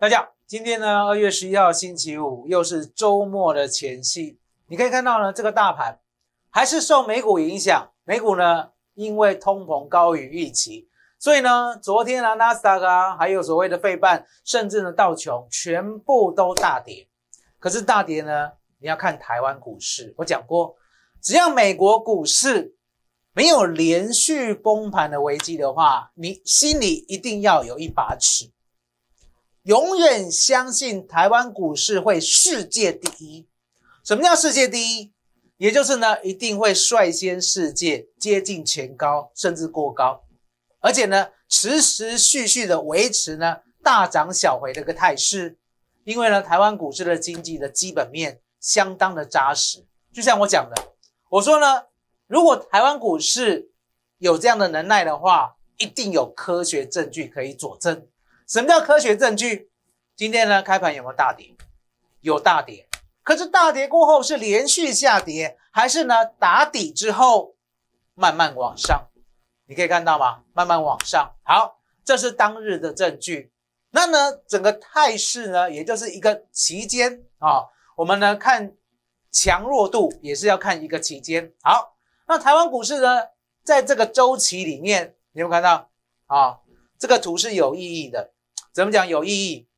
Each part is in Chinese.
大家好，今天呢，二月十一号星期五，又是周末的前夕。你可以看到呢，这个大盘还是受美股影响。美股呢，因为通膨高于预期，所以呢，昨天啊，纳斯达克啊，还有所谓的费半，甚至呢，道琼全部都大跌。可是大跌呢，你要看台湾股市。我讲过，只要美国股市没有连续崩盘的危机的话，你心里一定要有一把尺。永远相信台湾股市会世界第一。什么叫世界第一？也就是呢，一定会率先世界接近前高，甚至过高，而且呢，持持续续的维持呢大涨小回的一个态势。因为呢，台湾股市的经济的基本面相当的扎实。就像我讲的，我说呢，如果台湾股市有这样的能耐的话，一定有科学证据可以佐证。什么叫科学证据？今天呢，开盘有没有大跌？有大跌，可是大跌过后是连续下跌，还是呢打底之后慢慢往上？你可以看到吗？慢慢往上。好，这是当日的证据。那呢，整个态势呢，也就是一个期间啊。我们呢看强弱度也是要看一个期间。好，那台湾股市呢，在这个周期里面，你有看到啊？这个图是有意义的。怎么讲有意义？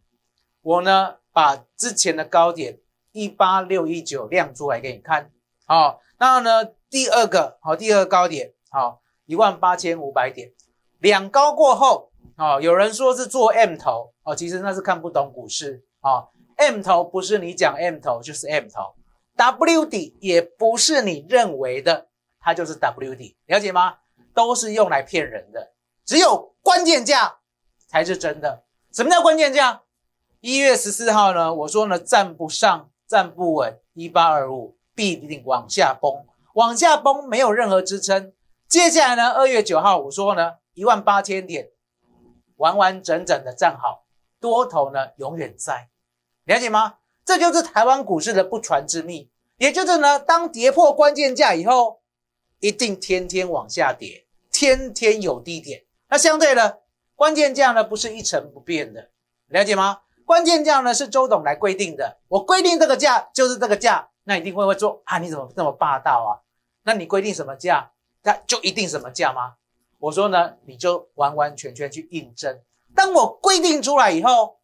我呢把之前的高点一八六一九亮出来给你看，好，那呢第二个好，第二个高点好一万八千五百点，两高过后，哦，有人说是做 M 头，哦，其实那是看不懂股市，哦，M 头不是你讲 M 头就是 M 头，W 底也不是你认为的，它就是 W 底，了解吗？都是用来骗人的，只有关键价才是真的。什么叫关键价？一月十四号呢？我说呢，站不上，站不稳，一八二五必定往下崩，往下崩没有任何支撑。接下来呢，二月九号我说呢，一万八千点完完整整的站好，多头呢永远在，了解吗？这就是台湾股市的不传之秘，也就是呢，当跌破关键价以后，一定天天往下跌，天天有低点。那相对呢。关键价呢不是一成不变的，了解吗？关键价呢是周董来规定的，我规定这个价就是这个价，那一定会会做啊？你怎么这么霸道啊？那你规定什么价，那就一定什么价吗？我说呢，你就完完全全去印证。当我规定出来以后，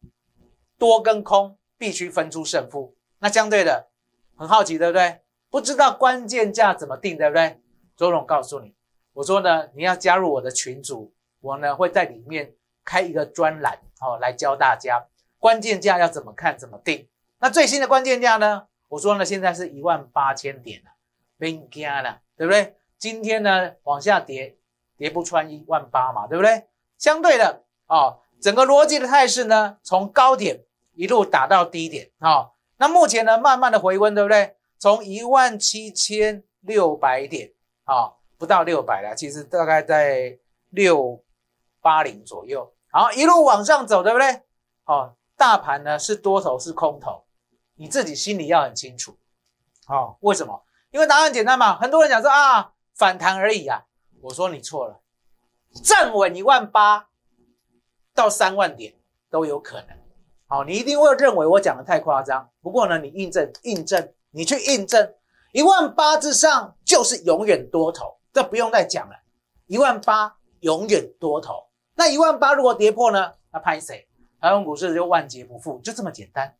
多跟空必须分出胜负。那相对的，很好奇对不对？不知道关键价怎么定对不对？周董告诉你，我说呢，你要加入我的群组。我呢会在里面开一个专栏，哦，来教大家关键价要怎么看、怎么定。那最新的关键价呢？我说呢，现在是一万八千点了，别惊了，对不对？今天呢往下跌，跌不穿一万八嘛，对不对？相对的，哦，整个逻辑的态势呢，从高点一路打到低点，哦，那目前呢慢慢的回温，对不对？从一万七千六百点，啊，不到六百了，其实大概在六。八零左右，好，一路往上走，对不对？哦，大盘呢是多头是空头，你自己心里要很清楚。哦，为什么？因为答案简单嘛。很多人讲说啊，反弹而已啊。我说你错了，站稳一万八到三万点都有可能。好，你一定会认为我讲的太夸张。不过呢，你印证印证，你去印证，一万八之上就是永远多头，这不用再讲了。一万八永远多头。那一万八如果跌破呢？那拍谁？台湾股市就万劫不复，就这么简单。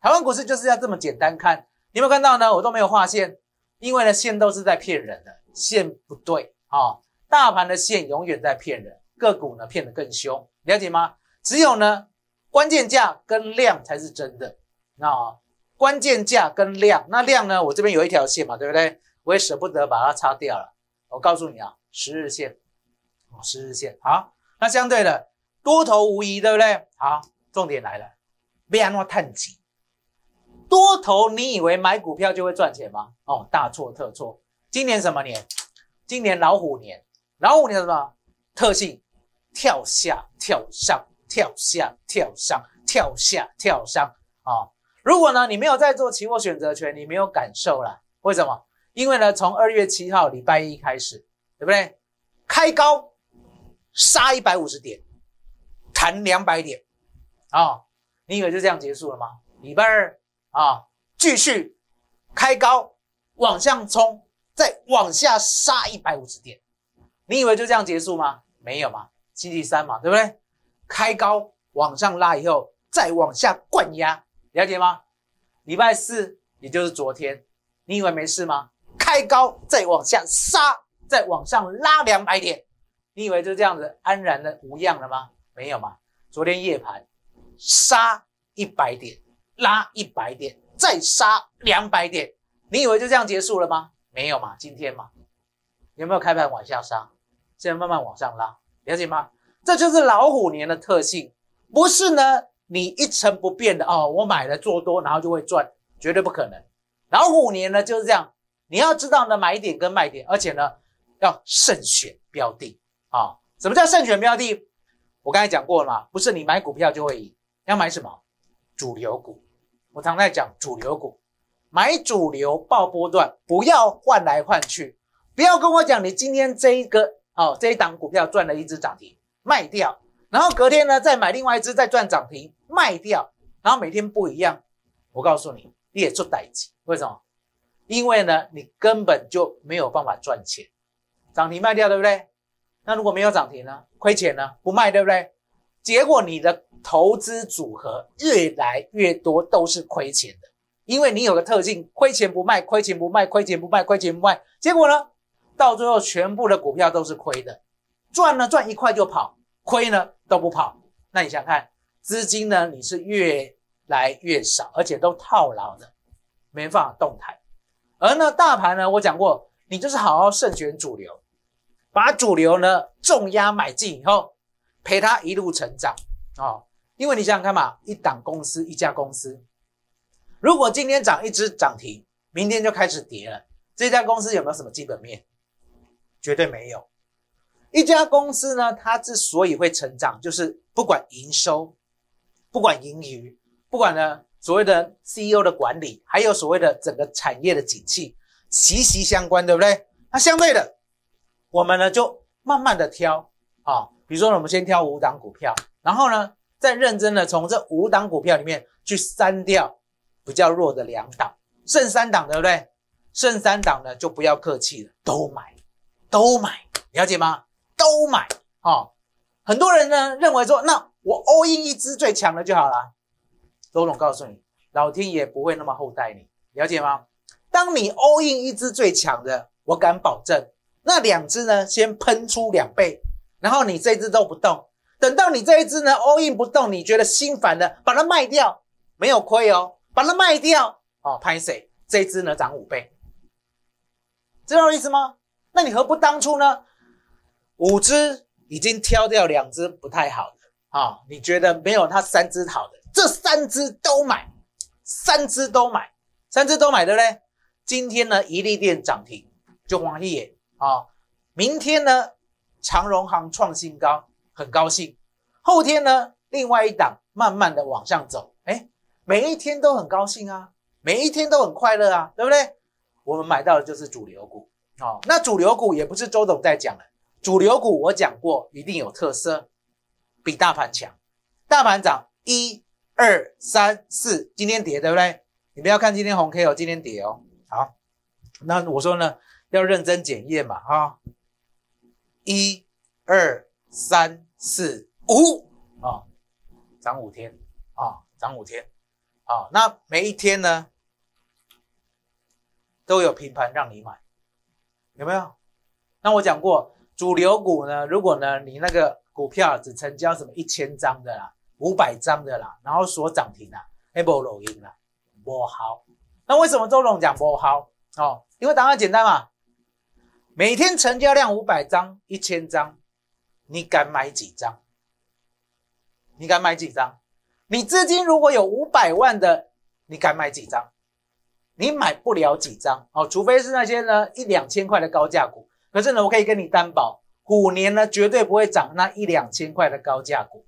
台湾股市就是要这么简单看。你有没有看到呢？我都没有画线，因为呢线都是在骗人的，线不对啊。大盘的线永远在骗人，个股呢骗得更凶，了解吗？只有呢关键价跟量才是真的。那关键价跟量，那量呢？我这边有一条线嘛，对不对？我也舍不得把它擦掉了。我告诉你啊，十日线，哦，十日线好。那相对的多头无疑，对不对？好，重点来了，别安那探急。多头，你以为买股票就会赚钱吗？哦，大错特错。今年什么年？今年老虎年。老虎年什么特性？跳下跳上，跳下跳上，跳下跳上。啊，如果呢你没有在做期货选择权，你没有感受了。为什么？因为呢，从二月七号礼拜一开始，对不对？开高。杀一百五十点，弹两百点，啊，你以为就这样结束了吗？礼拜二啊，继续开高往上冲，再往下杀一百五十点，你以为就这样结束吗？没有嘛，星期三嘛，对不对？开高往上拉以后，再往下灌压，了解吗？礼拜四，也就是昨天，你以为没事吗？开高再往下杀，再往上拉两百点，你以为就这样子安然的无恙了吗？没有嘛，昨天夜盘杀一百点，拉一百点，再杀两百点，你以为就这样结束了吗？没有嘛，今天嘛，有没有开盘往下杀？现在慢慢往上拉，了解吗？这就是老虎年的特性，不是呢？你一成不变的哦，我买了做多，然后就会赚，绝对不可能。老虎年呢就是这样，你要知道呢买点跟卖点，而且呢要慎选标的啊。什么叫慎选标的？我刚才讲过了嘛，不是你买股票就会赢，要买什么？主流股。我常在讲主流股，买主流报波段，不要换来换去，不要跟我讲你今天这一个哦这一档股票赚了一只涨停，卖掉。然后隔天呢，再买另外一只，再赚涨停，卖掉。然后每天不一样。我告诉你，你也做代级。为什么？因为呢，你根本就没有办法赚钱。涨停卖掉，对不对？那如果没有涨停呢？亏钱呢？不卖，对不对？结果你的投资组合越来越多都是亏钱的，因为你有个特性：亏钱不卖，亏钱不卖，亏钱不卖，亏钱不卖。结果呢，到最后全部的股票都是亏的，赚呢赚一块就跑。亏呢都不跑，那你想看资金呢？你是越来越少，而且都套牢的，没办法动弹。而呢大盘呢，我讲过，你就是好好慎选主流，把主流呢重压买进以后，陪它一路成长啊。因为你想想看嘛，一档公司一家公司，如果今天涨一只涨停，明天就开始跌了，这家公司有没有什么基本面？绝对没有。一家公司呢，它之所以会成长，就是不管营收，不管盈余，不管呢所谓的 CEO 的管理，还有所谓的整个产业的景气，息息相关，对不对？那相对的，我们呢就慢慢的挑啊，比如说我们先挑五档股票，然后呢再认真的从这五档股票里面去删掉比较弱的两档，剩三档，对不对？剩三档呢就不要客气了，都买，都买，了解吗？都买啊！很多人呢认为说，那我 all in 一支最强的就好了。周总告诉你，老天爷不会那么厚待你，了解吗？当你 all in 一支最强的，我敢保证，那两支呢先喷出两倍，然后你这支都不动，等到你这一支呢 all in 不动，你觉得心烦了，把它卖掉，没有亏哦，把它卖掉哦，拍谁？这一支呢涨五倍，知道意思吗？那你何不当初呢？五只已经挑掉两只不太好的啊，你觉得没有它三只好的，这三只都买，三只都买，三只都买对不对？今天呢，一利店涨停就黄一眼啊，明天呢，长荣行创新高，很高兴。后天呢，另外一档慢慢的往上走，哎，每一天都很高兴啊，每一天都很快乐啊，对不对？我们买到的就是主流股啊，那主流股也不是周董在讲的。主流股我讲过，一定有特色，比大盘强。大盘涨一二三四，今天跌对不对？你不要看今天红 K 哦，今天跌哦。好，那我说呢，要认真检验嘛，哈。一二三四五啊，涨五天啊，涨五天啊。那每一天呢，都有平盘让你买，有没有？那我讲过。主流股呢？如果呢，你那个股票只成交什么一千张的啦，五百张的啦，然后所涨停啦，哎不录音啦，不好。那为什么周总讲不好？哦，因为答案简单嘛，每天成交量五百张、一千张，你敢买几张？你敢买几张？你资金如果有五百万的，你敢买几张？你买不了几张哦，除非是那些呢一两千块的高价股。可是呢，我可以跟你担保，虎年呢绝对不会涨那一两千块的高价股，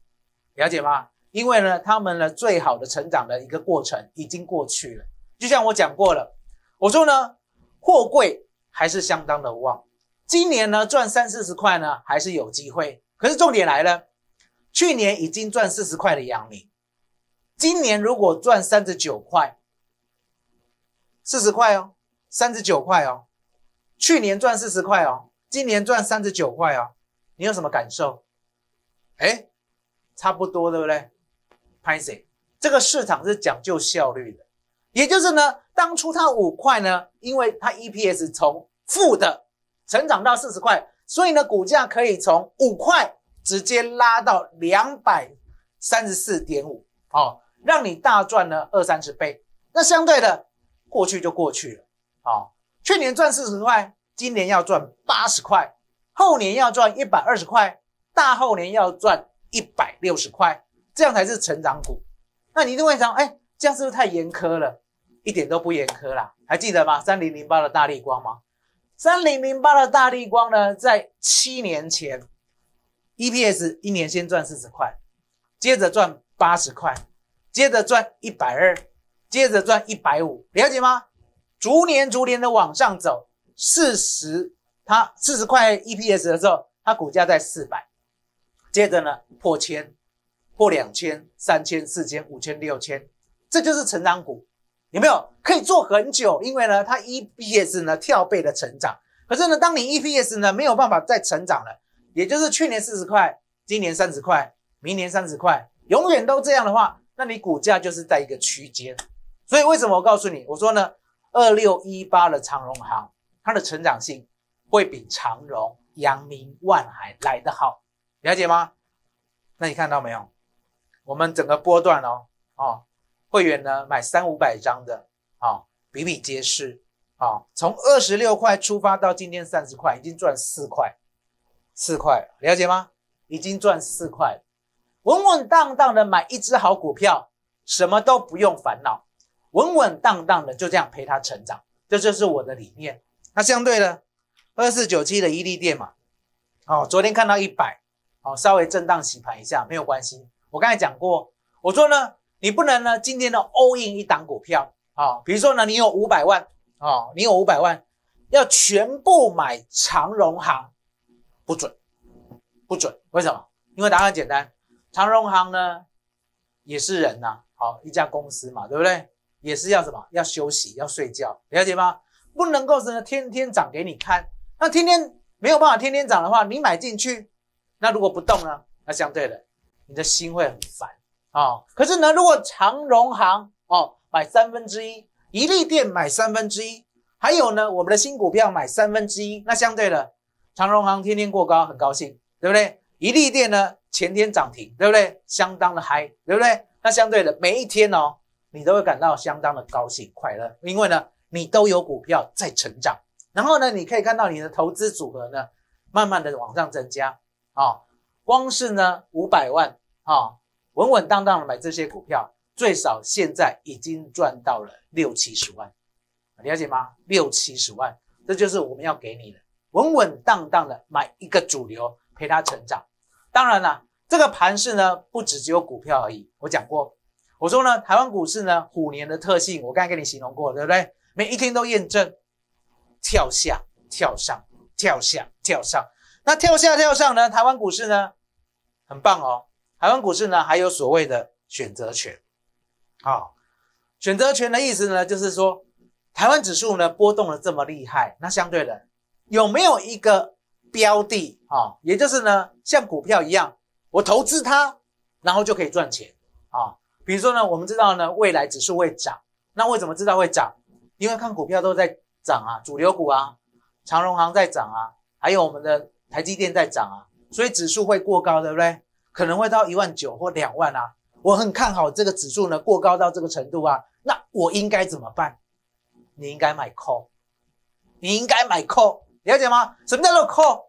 了解吗？因为呢，他们呢最好的成长的一个过程已经过去了。就像我讲过了，我说呢，货柜还是相当的旺，今年呢赚三四十块呢还是有机会。可是重点来了，去年已经赚四十块的阳明，今年如果赚三十九块，四十块哦，三十九块哦，去年赚四十块哦，今年赚三十九块哦，你有什么感受？哎，差不多对不对？拍谁？这个市场是讲究效率的，也就是呢，当初它五块呢，因为它 EPS 从负的成长到四十块，所以呢，股价可以从五块直接拉到两百三十四点五，哦，让你大赚了二三十倍。那相对的，过去就过去了，哦，去年赚四十块，今年要赚八十块，后年要赚一百二十块，大后年要赚一百六十块，这样才是成长股。那你一定会想，哎，这样是不是太严苛了？一点都不严苛啦，还记得吗？三零零八的大力光吗？三零零八的大力光呢，在七年前，EPS 一年先赚四十块，接着赚八十块，接着赚一百二，接着赚一百五，了解吗？逐年逐年的往上走，四十，它四十块 EPS 的时候，它股价在四百，接着呢破千。破两千、三千、四千、五千、六千，这就是成长股，有没有？可以做很久，因为呢，它 EPS 呢跳倍的成长。可是呢，当你 EPS 呢没有办法再成长了，也就是去年四十块，今年三十块，明年三十块，永远都这样的话，那你股价就是在一个区间。所以为什么我告诉你，我说呢，二六一八的长荣行，它的成长性会比长荣、阳明、万海来得好，了解吗？那你看到没有？我们整个波段哦，哦，会员呢买三五百张的，啊，比比皆是，啊，从二十六块出发到今天三十块，已经赚四块，四块，了解吗？已经赚四块，稳稳当当的买一只好股票，什么都不用烦恼，稳稳当当的就这样陪它成长，这就是我的理念。那相对的，二四九七的伊利店嘛，哦，昨天看到一百，哦，稍微震荡洗盘一下没有关系。我刚才讲过，我说呢，你不能呢，今天的 all in 一档股票啊，比如说呢，你有五百万啊，你有五百万，要全部买长荣行，不准，不准，为什么？因为答案简单，长荣行呢也是人呐，好一家公司嘛，对不对？也是要什么？要休息，要睡觉，了解吗？不能够呢天天涨给你看，那天天没有办法天天涨的话，你买进去，那如果不动呢？那相对的。你的心会很烦啊！可是呢，如果长荣行哦买三分之一，一利店买三分之一，还有呢，我们的新股票买三分之一，那相对的，长荣行天天过高，很高兴，对不对？一利店呢前天涨停，对不对？相当的嗨，对不对？那相对的，每一天哦，你都会感到相当的高兴快乐，因为呢，你都有股票在成长，然后呢，你可以看到你的投资组合呢，慢慢的往上增加啊。光是呢五百万啊，稳稳当当的买这些股票，最少现在已经赚到了六七十万，了解吗？六七十万，这就是我们要给你的，稳稳当当的买一个主流，陪它成长。当然了，这个盘势呢，不只只有股票而已。我讲过，我说呢，台湾股市呢，虎年的特性，我刚才跟你形容过，对不对？每一天都验证，跳下跳上，跳下跳上，那跳下跳上呢？台湾股市呢？很棒哦，台湾股市呢还有所谓的选择权，啊，选择权的意思呢就是说，台湾指数呢波动的这么厉害，那相对的有没有一个标的啊，也就是呢像股票一样，我投资它，然后就可以赚钱啊？比如说呢，我们知道呢未来指数会涨，那为什么知道会涨？因为看股票都在涨啊，主流股啊，长荣行在涨啊，还有我们的台积电在涨啊。所以指数会过高，对不对？可能会到一万九或两万啊。我很看好这个指数呢，过高到这个程度啊。那我应该怎么办？你应该买 call，你应该买 call，了解吗？什么叫做 call？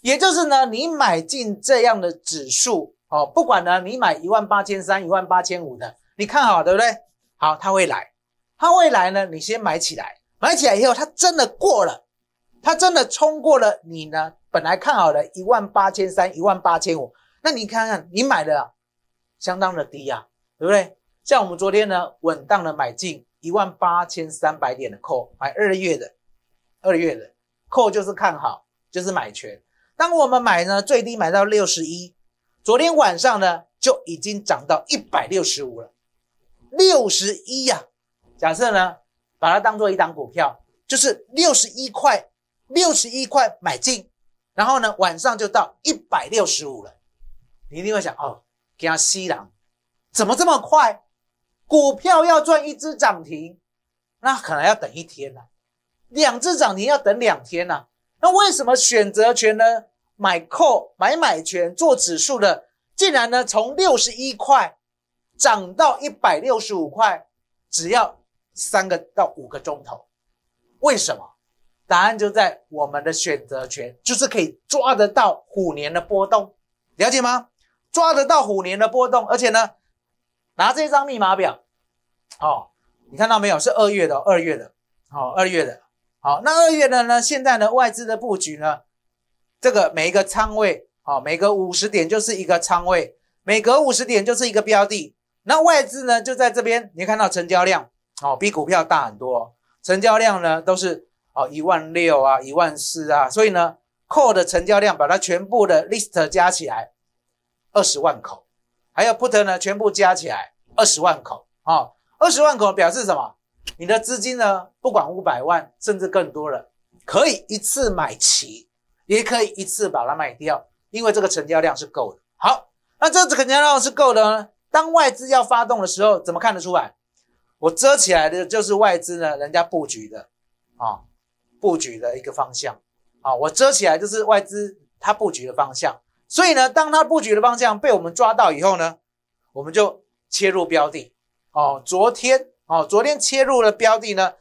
也就是呢，你买进这样的指数哦，不管呢，你买一万八千三、一万八千五的，你看好对不对？好，它会来，它会来呢，你先买起来，买起来以后，它真的过了，它真的冲过了你呢。本来看好了一万八千三、一万八千五，那你看看你买的相当的低呀，对不对？像我们昨天呢，稳当的买进一万八千三百点的扣买二月的，二月的扣就是看好，就是买权。当我们买呢，最低买到六十一，昨天晚上呢就已经涨到一百六十五了，六十一呀。假设呢，把它当做一档股票，就是六十一块，六十一块买进，然后呢，晚上就到一百六十五了。你一定会想哦，给他吸狼，怎么这么快？股票要赚一只涨停，那可能要等一天呢；两只涨停要等两天呢。那为什么选择权呢？买扣买买权做指数的，竟然呢从六十一块涨到一百六十五块，只要三个到五个钟头。为什么？答案就在我们的选择权，就是可以抓得到虎年的波动，了解吗？抓得到虎年的波动，而且呢，拿这张密码表，哦，你看到没有？是二月的，二月的，好，二月的。好，那二月的呢？现在呢，外资的布局呢，这个每一个仓位，好，每隔五十点就是一个仓位，每隔五十点就是一个标的。那外资呢，就在这边，你看到成交量，哦，比股票大很多，成交量呢都是哦一万六啊，一万四啊，所以呢扣的成交量把它全部的 list 加起来二十万口，还有 put 呢全部加起来二十万口，啊，二十万口表示什么？你的资金呢？不管五百万，甚至更多了，可以一次买齐，也可以一次把它卖掉，因为这个成交量是够的。好，那这个成交量是够的呢？当外资要发动的时候，怎么看得出来？我遮起来的就是外资呢，人家布局的啊，布局的一个方向啊，我遮起来就是外资它布局的方向。所以呢，当它布局的方向被我们抓到以后呢，我们就切入标的哦。昨天。哦，昨天切入了标的呢，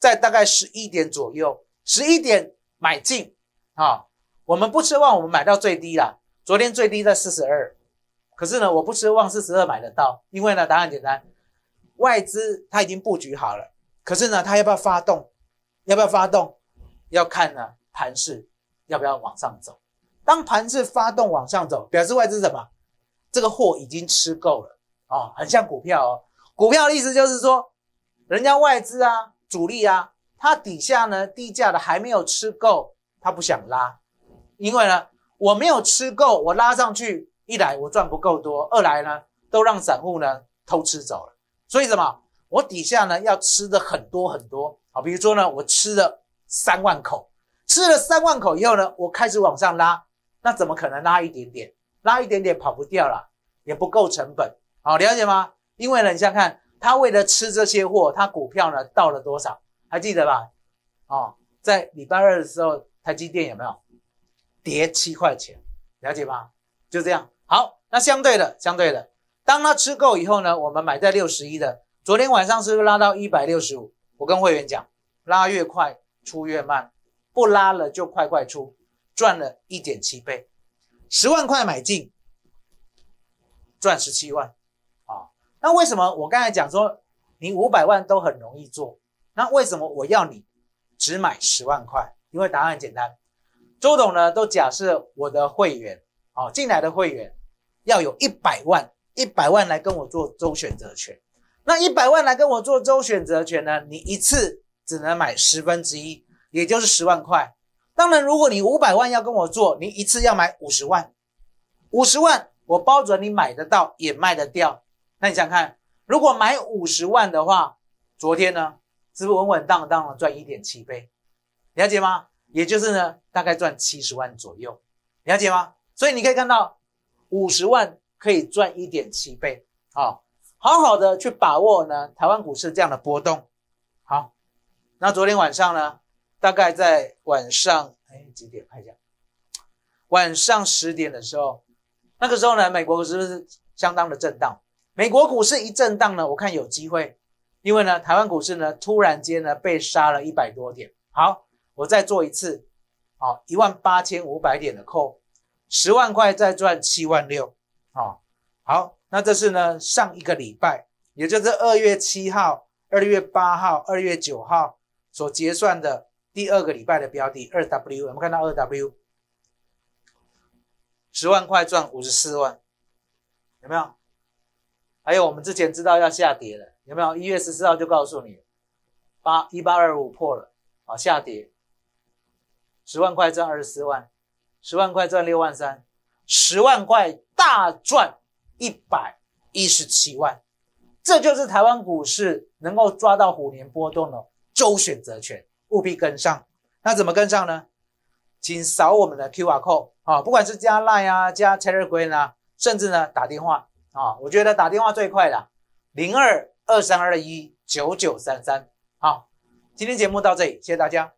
在大概十一点左右，十一点买进啊。我们不奢望我们买到最低啦，昨天最低在四十二，可是呢，我不奢望四十二买得到，因为呢，答案简单，外资它已经布局好了，可是呢，它要不要发动？要不要发动？要看呢盘势要不要往上走。当盘势发动往上走，表示外资什么？这个货已经吃够了哦，很像股票哦。股票的意思就是说，人家外资啊、主力啊，它底下呢低价的还没有吃够，他不想拉，因为呢我没有吃够，我拉上去，一来我赚不够多，二来呢都让散户呢偷吃走了。所以什么？我底下呢要吃的很多很多啊，比如说呢我吃了三万口，吃了三万口以后呢，我开始往上拉，那怎么可能拉一点点？拉一点点跑不掉了，也不够成本，好了解吗？因为呢，你想看他为了吃这些货，他股票呢到了多少？还记得吧？哦，在礼拜二的时候，台积电有没有跌七块钱？了解吗？就这样。好，那相对的，相对的，当他吃够以后呢，我们买在六十一的，昨天晚上是不是拉到一百六十五？我跟会员讲，拉越快出越慢，不拉了就快快出，赚了一点七倍，十万块买进，赚十七万。啊那为什么我刚才讲说你五百万都很容易做？那为什么我要你只买十万块？因为答案简单，周董呢都假设我的会员，哦进来的会员要有一百万，一百万来跟我做周选择权。那一百万来跟我做周选择权呢？你一次只能买十分之一，也就是十万块。当然，如果你五百万要跟我做，你一次要买五十万，五十万我包准你买得到也卖得掉。那你想看，如果买五十万的话，昨天呢，是不是稳稳当当的赚一点七倍？了解吗？也就是呢，大概赚七十万左右，了解吗？所以你可以看到，五十万可以赚一点七倍，好，好好的去把握呢台湾股市这样的波动。好，那昨天晚上呢，大概在晚上哎几点看一下，晚上十点的时候，那个时候呢，美国是不是相当的震荡？美国股市一震荡呢，我看有机会，因为呢，台湾股市呢突然间呢被杀了一百多点。好，我再做一次，好，一万八千五百点的扣，十万块再赚七万六，好，好，那这是呢上一个礼拜，也就是二月七号、二月八号、二月九号所结算的第二个礼拜的标的二 W，我们看到二 W，十万块赚五十四万，有没有？还有我们之前知道要下跌了，有没有？一月十四号就告诉你，八一八二五破了，啊，下跌，十万块赚二十四万，十万块赚六万三，十万块大赚一百一十七万，这就是台湾股市能够抓到虎年波动的周选择权，务必跟上。那怎么跟上呢？请扫我们的 QR code 啊，不管是加 Line 啊，加 Telegram 啊，甚至呢打电话啊，我觉得打电话最快的，零二二三二一九九三三。好，今天节目到这里，谢谢大家。